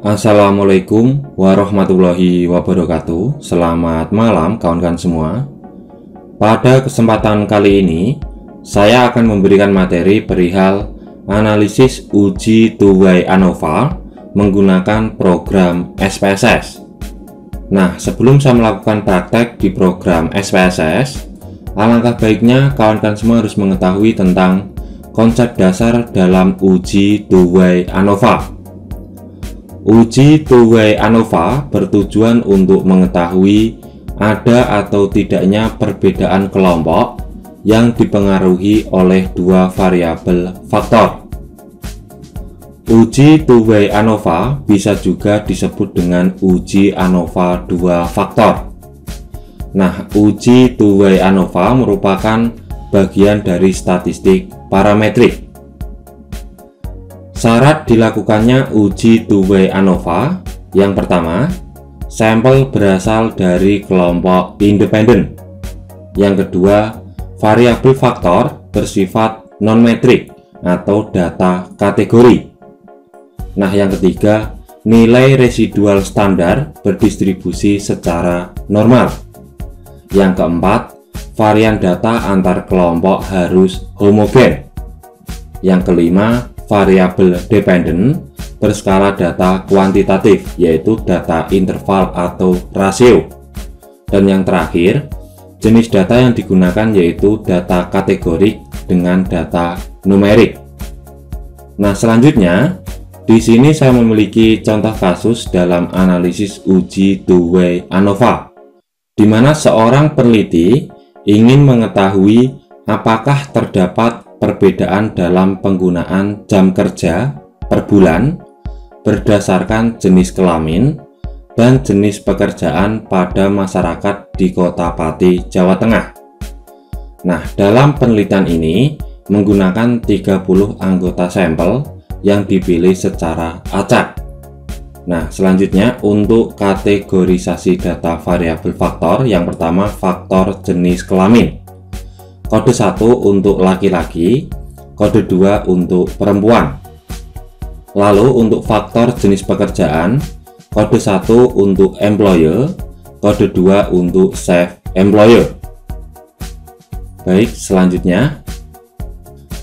Assalamualaikum warahmatullahi wabarakatuh. Selamat malam kawan-kawan semua. Pada kesempatan kali ini Saya akan memberikan materi perihal Analisis uji two-way ANOVA Menggunakan program SPSS Nah sebelum saya melakukan praktek di program SPSS Alangkah baiknya kawan-kawan semua harus mengetahui tentang konsep dasar dalam uji two-way ANOVA Uji two-way ANOVA bertujuan untuk mengetahui ada atau tidaknya perbedaan kelompok yang dipengaruhi oleh dua variabel faktor. Uji two-way ANOVA bisa juga disebut dengan uji ANOVA dua faktor. Nah, uji two-way ANOVA merupakan bagian dari statistik parametrik. Syarat dilakukannya uji two-way ANOVA yang pertama, sampel berasal dari kelompok independen. Yang kedua, variabel faktor bersifat non-metrik atau data kategori. Nah, yang ketiga, nilai residual standar berdistribusi secara normal. Yang keempat, varian data antar kelompok harus homogen. Yang kelima, variabel dependent berskala data kuantitatif yaitu data interval atau rasio. Dan yang terakhir jenis data yang digunakan yaitu data kategorik dengan data numerik. Nah selanjutnya di sini saya memiliki contoh kasus dalam analisis uji two-way ANOVA di mana seorang peneliti ingin mengetahui apakah terdapat perbedaan dalam penggunaan jam kerja per bulan berdasarkan jenis kelamin dan jenis pekerjaan pada masyarakat di Kota Pati, Jawa Tengah. Nah, dalam penelitian ini menggunakan 30 anggota sampel yang dipilih secara acak. Nah, selanjutnya untuk kategorisasi data variabel faktor, yang pertama faktor jenis kelamin kode 1 untuk laki-laki, kode 2 untuk perempuan. Lalu untuk faktor jenis pekerjaan, kode 1 untuk employer, kode 2 untuk self employer. Baik, selanjutnya.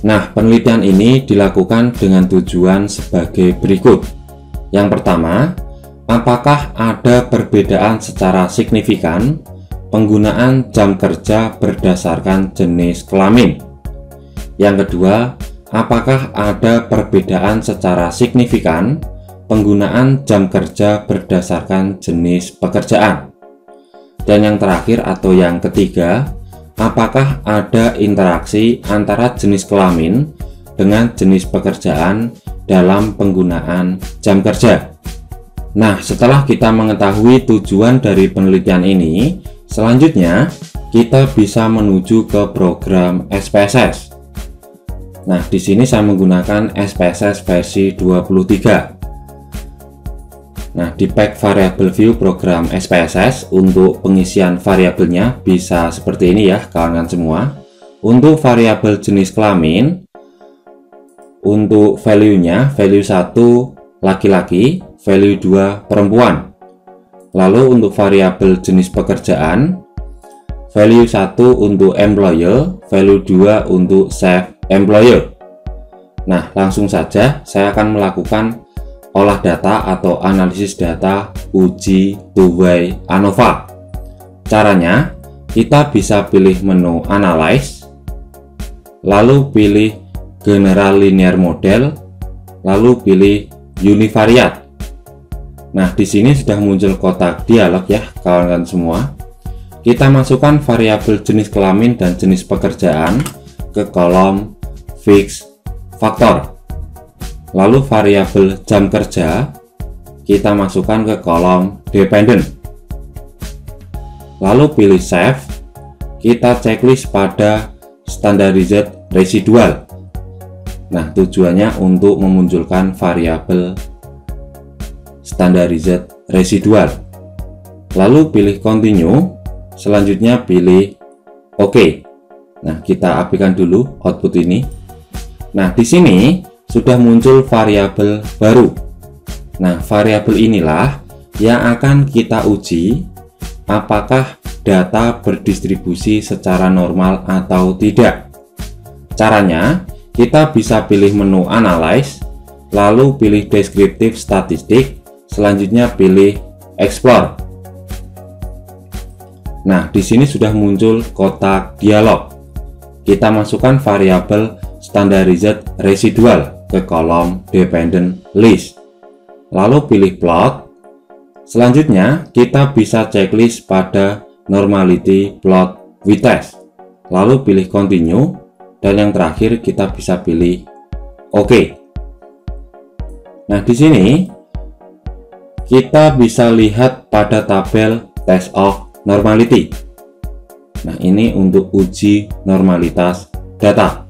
Nah, penelitian ini dilakukan dengan tujuan sebagai berikut. Yang pertama, apakah ada perbedaan secara signifikan penggunaan jam kerja berdasarkan jenis kelamin. Yang kedua, apakah ada perbedaan secara signifikan penggunaan jam kerja berdasarkan jenis pekerjaan? Dan yang terakhir atau yang ketiga, apakah ada interaksi antara jenis kelamin dengan jenis pekerjaan dalam penggunaan jam kerja? Nah, setelah kita mengetahui tujuan dari penelitian ini, Selanjutnya, kita bisa menuju ke program SPSS. Nah, di sini saya menggunakan SPSS versi 23. Nah, di pack variable view program SPSS untuk pengisian variabelnya bisa seperti ini ya, kawan-kawan semua. Untuk variabel jenis kelamin, untuk value-nya, value 1 laki-laki, value 2 perempuan. Lalu untuk variabel jenis pekerjaan, value 1 untuk employer, value 2 untuk self employer. Nah, langsung saja saya akan melakukan olah data atau analisis data uji two-way ANOVA. Caranya, kita bisa pilih menu Analyze, lalu pilih General Linear Model, lalu pilih Univariate. Nah, di sini sudah muncul kotak dialog ya, kawan-kawan semua. Kita masukkan variabel jenis kelamin dan jenis pekerjaan ke kolom fix faktor. Lalu variabel jam kerja kita masukkan ke kolom dependent. Lalu pilih save. Kita checklist pada standardized residual. Nah, tujuannya untuk memunculkan variabel standardized residual. Lalu pilih continue, selanjutnya pilih OK. Nah, kita apikan dulu output ini. Nah, di sini sudah muncul variabel baru. Nah, variabel inilah yang akan kita uji apakah data berdistribusi secara normal atau tidak. Caranya, kita bisa pilih menu Analyze, lalu pilih Deskriptif Statistik, selanjutnya pilih Explore. Nah, di sini sudah muncul kotak dialog. Kita masukkan variabel standarized residual ke kolom dependent list. Lalu pilih plot. Selanjutnya, kita bisa checklist pada normality plot with test. Lalu pilih continue dan yang terakhir kita bisa pilih OK. Nah, di sini kita bisa lihat pada tabel test of normality. Nah, ini untuk uji normalitas data.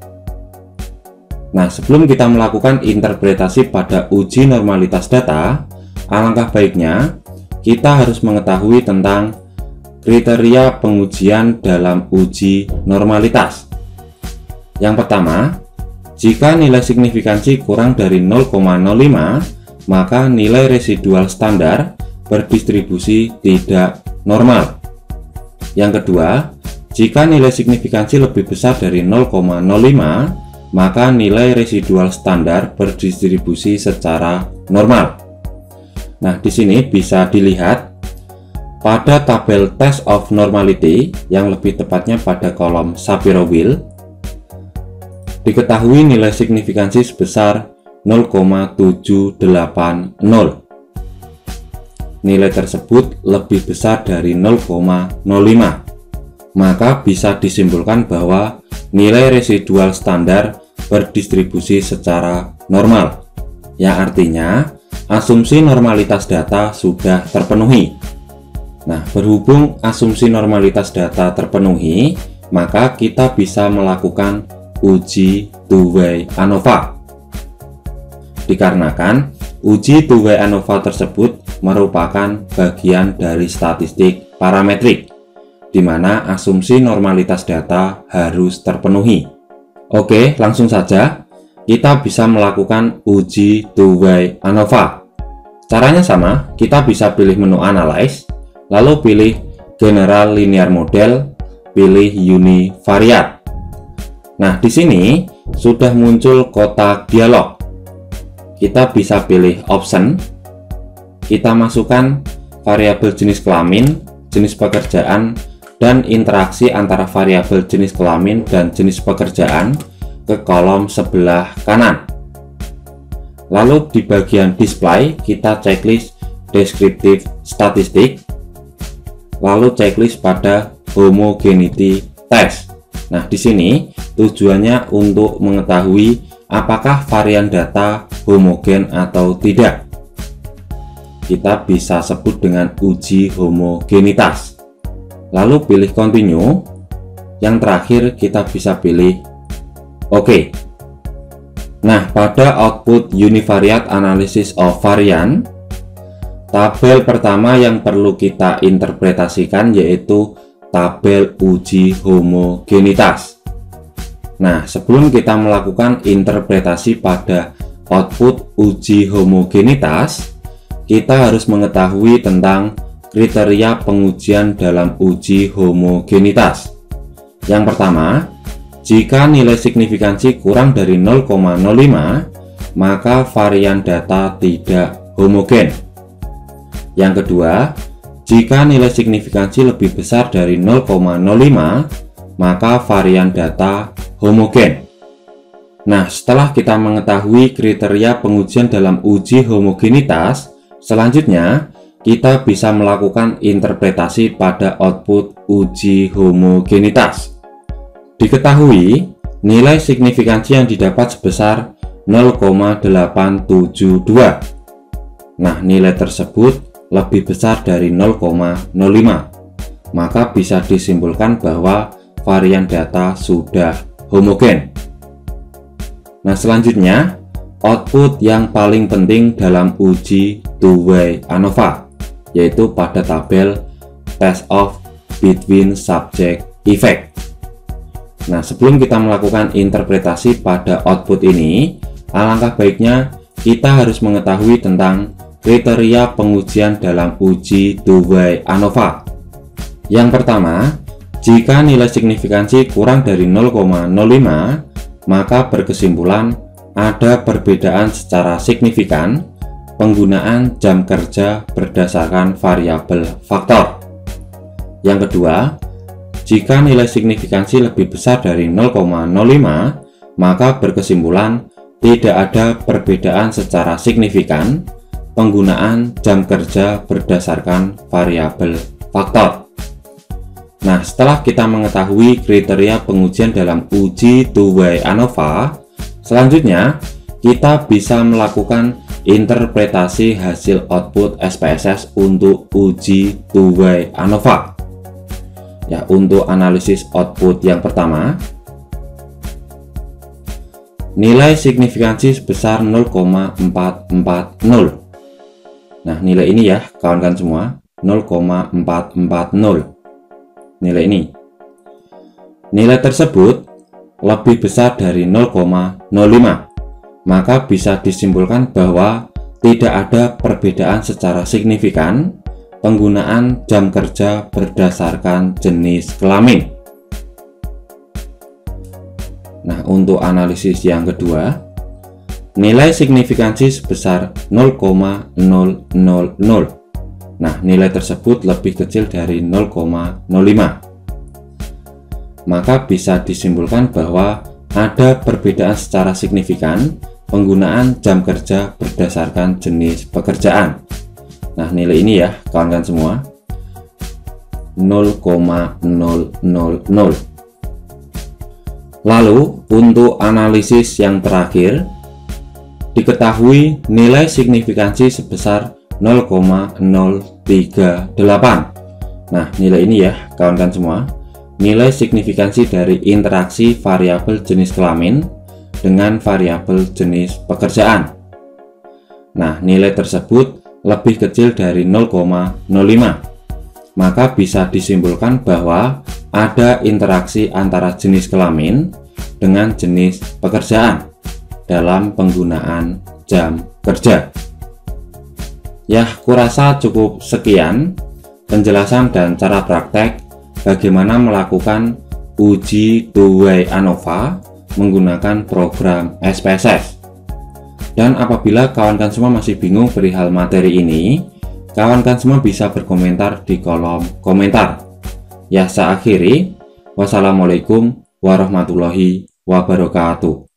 Nah, sebelum kita melakukan interpretasi pada uji normalitas data, alangkah baiknya kita harus mengetahui tentang kriteria pengujian dalam uji normalitas. Yang pertama, jika nilai signifikansi kurang dari 0,05, maka nilai residual standar berdistribusi tidak normal. Yang kedua, jika nilai signifikansi lebih besar dari 0,05, maka nilai residual standar berdistribusi secara normal. Nah, di sini bisa dilihat pada tabel test of normality yang lebih tepatnya pada kolom Shapiro-Wilk diketahui nilai signifikansi sebesar 0,780. Nilai tersebut lebih besar dari 0,05. Maka bisa disimpulkan bahwa nilai residual standar berdistribusi secara normal. Yang artinya, asumsi normalitas data sudah terpenuhi. Nah, berhubung asumsi normalitas data terpenuhi, maka kita bisa melakukan uji two-way ANOVA. Dikarenakan uji two-way ANOVA tersebut merupakan bagian dari statistik parametrik, di mana asumsi normalitas data harus terpenuhi. Oke, langsung saja kita bisa melakukan uji two-way ANOVA. Caranya sama, kita bisa pilih menu Analyze, lalu pilih General Linear Model, pilih Univariate. Nah, di sini sudah muncul kotak dialog. Kita bisa pilih option. Kita masukkan variabel jenis kelamin, jenis pekerjaan, dan interaksi antara variabel jenis kelamin dan jenis pekerjaan ke kolom sebelah kanan. Lalu di bagian display kita checklist deskriptif statistik, lalu checklist pada homogeneity test. Nah, di sini tujuannya untuk mengetahui apakah varian data homogen atau tidak. Kita bisa sebut dengan uji homogenitas. Lalu pilih continue. Yang terakhir kita bisa pilih OK. Nah, pada output univariate analysis of variant, tabel pertama yang perlu kita interpretasikan yaitu tabel uji homogenitas. Nah, sebelum kita melakukan interpretasi pada output uji homogenitas, kita harus mengetahui tentang kriteria pengujian dalam uji homogenitas. Yang pertama, jika nilai signifikansi kurang dari 0,05, maka varian data tidak homogen. Yang kedua, jika nilai signifikansi lebih besar dari 0,05, maka varian data homogen. Nah, setelah kita mengetahui kriteria pengujian dalam uji homogenitas, selanjutnya kita bisa melakukan interpretasi pada output uji homogenitas. Diketahui, nilai signifikansi yang didapat sebesar 0,872. Nah, nilai tersebut lebih besar dari 0,05 maka bisa disimpulkan bahwa varian data sudah homogen nah selanjutnya output yang paling penting dalam uji two-way ANOVA yaitu pada tabel test of between subject effect nah sebelum kita melakukan interpretasi pada output ini alangkah baiknya kita harus mengetahui tentang kriteria pengujian dalam uji two-way ANOVA. Yang pertama, jika nilai signifikansi kurang dari 0,05, maka berkesimpulan ada perbedaan secara signifikan penggunaan jam kerja berdasarkan variabel faktor. Yang kedua, jika nilai signifikansi lebih besar dari 0,05, maka berkesimpulan tidak ada perbedaan secara signifikan penggunaan jam kerja berdasarkan variabel faktor. Nah, setelah kita mengetahui kriteria pengujian dalam uji two-way ANOVA, selanjutnya kita bisa melakukan interpretasi hasil output SPSS untuk uji two-way ANOVA. Ya, untuk analisis output yang pertama, nilai signifikansi sebesar 0,440 nah nilai ini ya kawan-kawan semua 0,440 nilai ini. Nilai tersebut lebih besar dari 0,05 maka bisa disimpulkan bahwa tidak ada perbedaan secara signifikan penggunaan jam kerja berdasarkan jenis kelamin. Nah, untuk analisis yang kedua, nilai signifikansi sebesar 0,000. Nah, nilai tersebut lebih kecil dari 0,05. Maka bisa disimpulkan bahwa ada perbedaan secara signifikan penggunaan jam kerja berdasarkan jenis pekerjaan. Nah, nilai ini ya, kawan-kawan semua. 0,000 Lalu, untuk analisis yang terakhir, diketahui nilai signifikansi sebesar 0,038. Nah, nilai ini ya, kawan-kawan semua, nilai signifikansi dari interaksi variabel jenis kelamin dengan variabel jenis pekerjaan. Nah, nilai tersebut lebih kecil dari 0,05 maka bisa disimpulkan bahwa ada interaksi antara jenis kelamin dengan jenis pekerjaan dalam penggunaan jam kerja. Ya, kurasa cukup sekian penjelasan dan cara praktek bagaimana melakukan uji two-way ANOVA menggunakan program SPSS. Dan apabila kawan-kawan semua masih bingung perihal materi ini, Kawan-kawan semua bisa berkomentar di kolom komentar. Ya, saya akhiri. Wassalamualaikum warahmatullahi wabarakatuh.